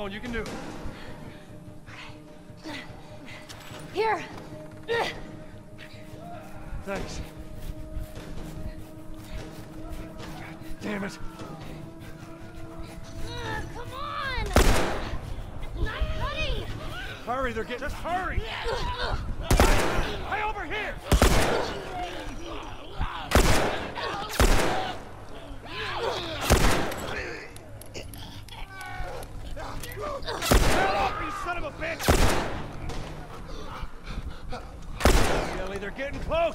on, you can do it. Here. Thanks. Damn it. Uh, come on! It's not cutting! Hurry, they're getting... Just hurry! Here! Up, you son of a bitch! Billy, they're getting close!